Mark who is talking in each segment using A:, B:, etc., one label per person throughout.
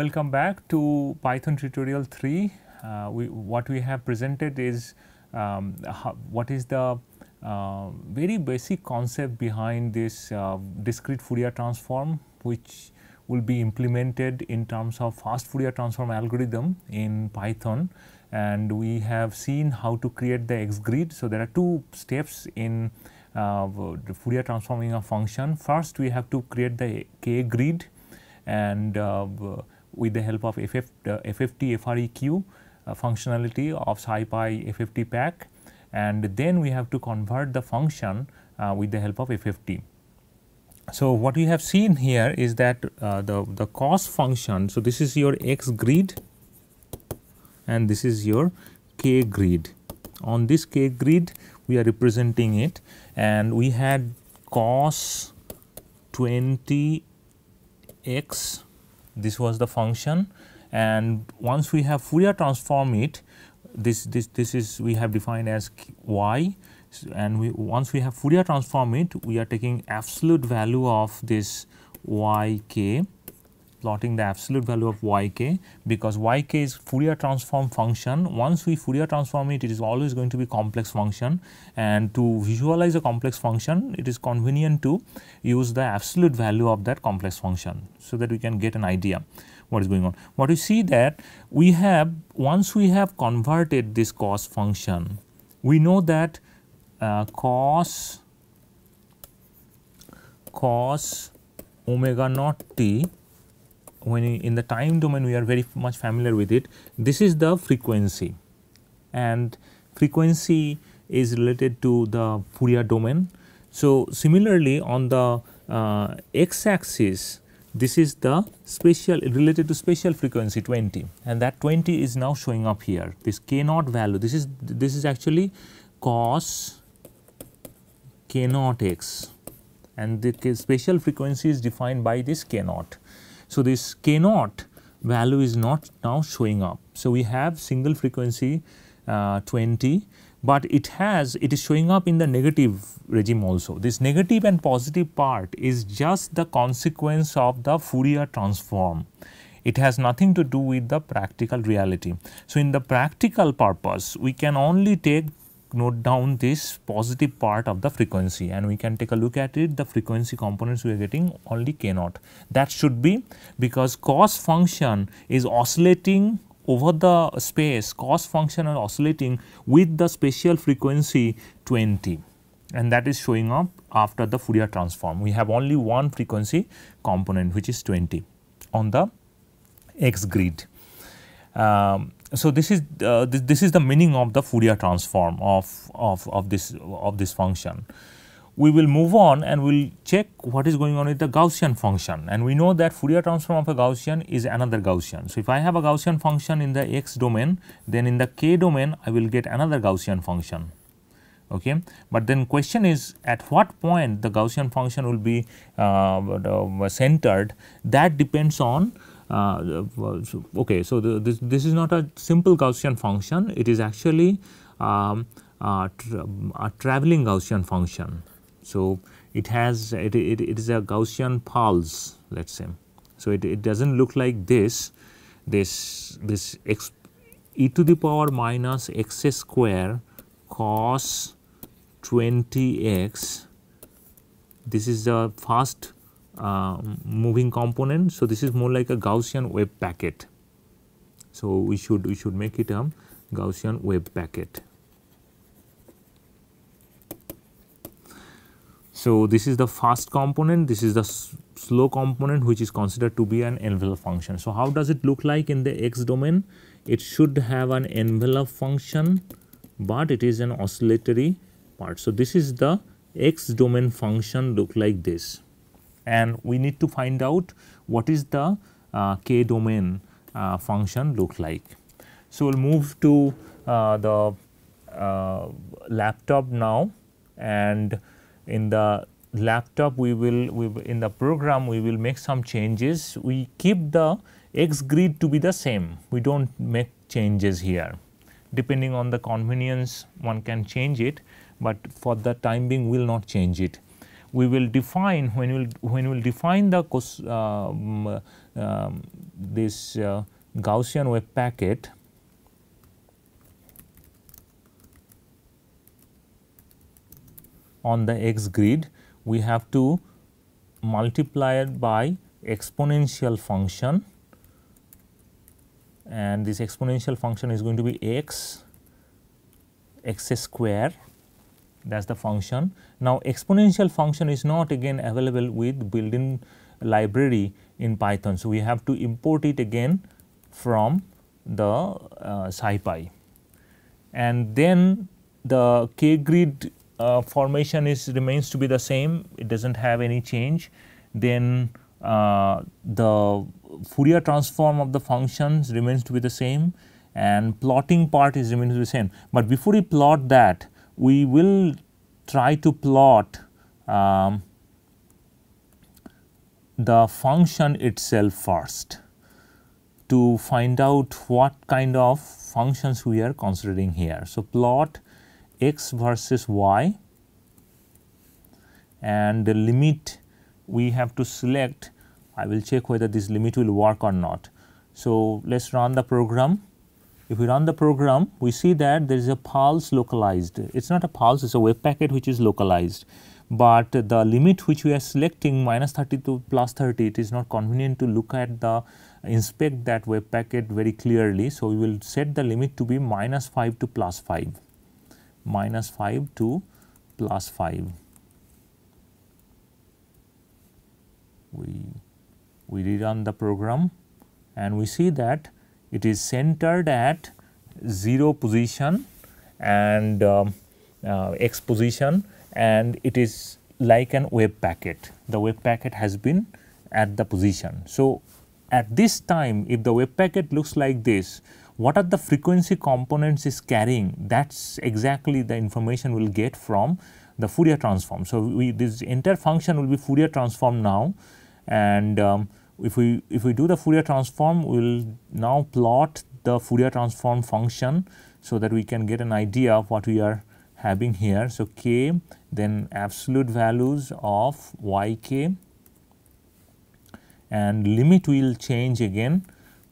A: Welcome back to Python tutorial 3. Uh, we, what we have presented is um, how, what is the uh, very basic concept behind this uh, discrete Fourier transform which will be implemented in terms of fast Fourier transform algorithm in Python and we have seen how to create the X grid. So, there are two steps in uh, the Fourier transforming a function. First we have to create the K grid and uh, with the help of FF, uh, FFT FREQ uh, functionality of SciPy FFT pack and then we have to convert the function uh, with the help of FFT. So, what we have seen here is that uh, the, the cos function, so this is your x grid and this is your k grid. On this k grid we are representing it and we had cos 20 x this was the function. And once we have Fourier transform it this this this is we have defined as y. And we once we have Fourier transform it we are taking absolute value of this y k plotting the absolute value of y k because y k is Fourier transform function once we Fourier transform it it is always going to be complex function and to visualize a complex function it is convenient to use the absolute value of that complex function so that we can get an idea what is going on. What you see that we have once we have converted this cos function we know that uh, cos cos omega naught t when in the time domain we are very much familiar with it. This is the frequency. And frequency is related to the Fourier domain. So, similarly on the uh, x axis this is the spatial related to spatial frequency 20 and that 20 is now showing up here. This k naught value this is this is actually cos k naught x. And the spatial frequency is defined by this k naught. So, this k naught value is not now showing up. So, we have single frequency uh, 20, but it has it is showing up in the negative regime also. This negative and positive part is just the consequence of the Fourier transform. It has nothing to do with the practical reality. So, in the practical purpose we can only take note down this positive part of the frequency and we can take a look at it the frequency components we are getting only k naught. That should be because cos function is oscillating over the space cos function are oscillating with the spatial frequency 20 and that is showing up after the Fourier transform. We have only one frequency component which is 20 on the x grid. Um, so this is uh, this, this, is the meaning of the Fourier transform of, of, of this of this function. We will move on and we will check what is going on with the Gaussian function and we know that Fourier transform of a Gaussian is another Gaussian. So, if I have a Gaussian function in the x domain then in the k domain I will get another Gaussian function. Okay. But then question is at what point the Gaussian function will be uh, centered that depends on uh, okay, so the, this, this is not a simple Gaussian function, it is actually um, a, tra a, traveling Gaussian function. So, it has it, it, it is a Gaussian pulse let us say. So, it, it does not look like this, this, this x e to the power minus x square cos 20 x, this is the fast uh, Uh, moving component. So, this is more like a Gaussian wave packet. So, we should we should make it a Gaussian wave packet. So, this is the fast component, this is the slow component which is considered to be an envelope function. So, how does it look like in the x domain? It should have an envelope function, but it is an oscillatory part. So, this is the x domain function look like this and we need to find out what is the uh, k domain uh, function look like. So, we will move to uh, the uh, laptop now and in the laptop we will, we in the program we will make some changes. We keep the x grid to be the same, we do not make changes here. Depending on the convenience one can change it, but for the time being we will not change it. We will define when we will when we will define the uh, um, this uh, Gaussian wave packet on the x grid we have to multiply it by exponential function. And this exponential function is going to be x x square that is the function. Now, exponential function is not again available with built-in library in Python. So, we have to import it again from the uh, SciPy and then the k grid uh, formation is remains to be the same it does not have any change then uh, the Fourier transform of the functions remains to be the same and plotting part is remains to the same. But before we plot that we will try to plot um, the function itself first to find out what kind of functions we are considering here. So, plot x versus y and the limit we have to select I will check whether this limit will work or not. So, let us run the program. If we run the program, we see that there is a pulse localized. It is not a pulse, it is a wave packet which is localized but the limit which we are selecting minus 30 to plus 30 it is not convenient to look at the inspect that wave packet very clearly. So, we will set the limit to be minus 5 to plus 5 minus 5 to plus 5. We, we rerun the program and we see that it is centered at 0 position and um, uh, x position and it is like an wave packet. The wave packet has been at the position. So, at this time if the wave packet looks like this, what are the frequency components is carrying that is exactly the information we will get from the Fourier transform. So, we this entire function will be Fourier transform now and um, if we if we do the Fourier transform we will now plot the Fourier transform function so that we can get an idea of what we are having here. So, k then absolute values of y k and limit will change again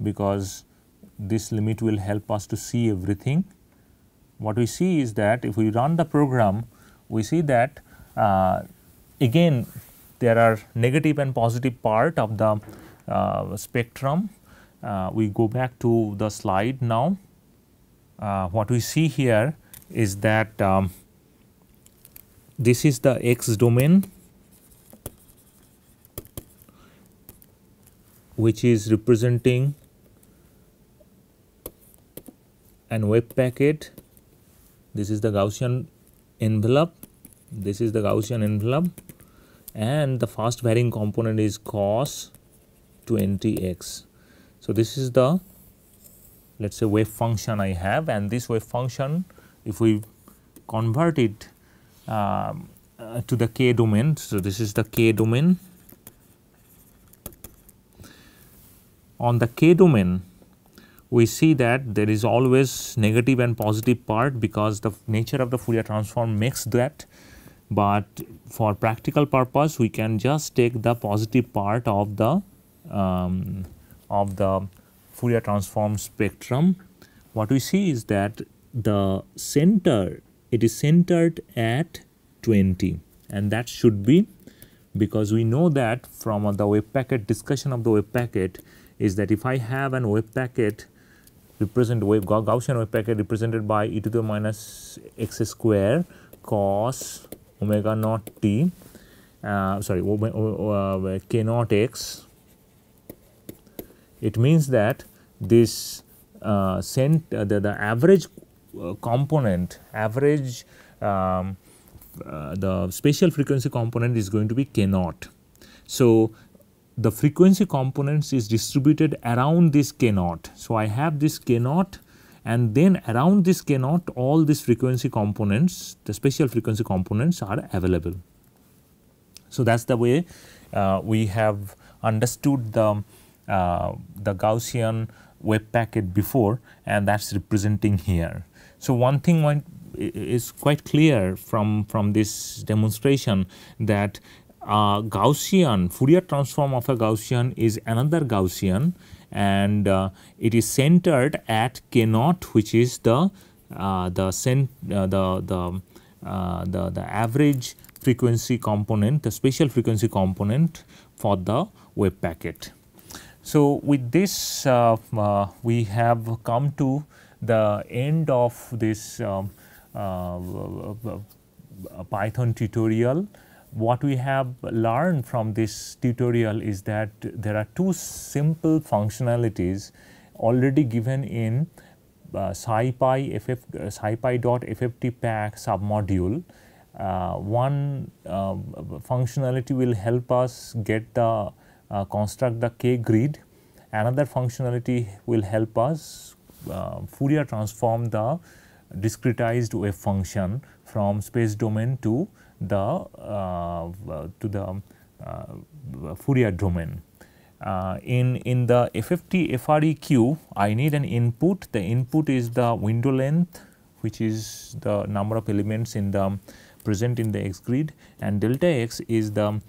A: because this limit will help us to see everything. What we see is that if we run the program we see that uh, again there are negative and positive part of the uh, spectrum. Uh, we go back to the slide now. Uh, what we see here is that um, this is the x domain which is representing an wave packet this is the Gaussian envelope this is the Gaussian envelope and the fast varying component is cos 20x. So, this is the let us say wave function I have and this wave function if we convert it um, uh, to the k domain. So, this is the k domain. On the k domain we see that there is always negative and positive part because the nature of the Fourier transform makes that, but for practical purpose we can just take the positive part of the um, of the Fourier transform spectrum. What we see is that the center it is centered at 20 and that should be because we know that from the wave packet discussion of the wave packet is that if I have an wave packet represent wave Gaussian wave packet represented by e to the minus x square cos omega naught t uh, sorry uh, k naught x it means that this uh, cent, uh, the, the average uh, component average um, uh, the spatial frequency component is going to be k naught. So, the frequency components is distributed around this k naught. So, I have this k naught and then around this k naught all these frequency components the spatial frequency components are available. So, that is the way uh, we have understood the, uh, the Gaussian wave packet before and that is representing here. So, one thing one is quite clear from, from this demonstration that uh, Gaussian Fourier transform of a Gaussian is another Gaussian and uh, it is centered at k naught which is the uh, the, cent, uh, the, the, uh, the, the average frequency component the spatial frequency component for the wave packet. So, with this uh, we have come to the end of this um, uh, Python tutorial. What we have learned from this tutorial is that there are two simple functionalities already given in uh, SciPy, FF, uh, SciPy.fftpack submodule. Uh, one uh, functionality will help us get the uh, construct the k grid. Another functionality will help us uh, Fourier transform the discretized wave function from space domain to the uh, to the uh, Fourier domain. Uh, in in the FFT FREQ, I need an input. The input is the window length, which is the number of elements in the present in the x grid, and delta x is the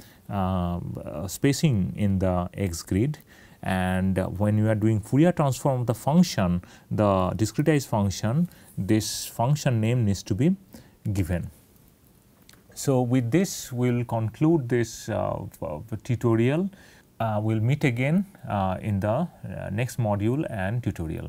A: spacing in the x grid and when you are doing Fourier transform of the function, the discretized function, this function name needs to be given. So, with this we will conclude this uh, tutorial. Uh, we will meet again uh, in the uh, next module and tutorial.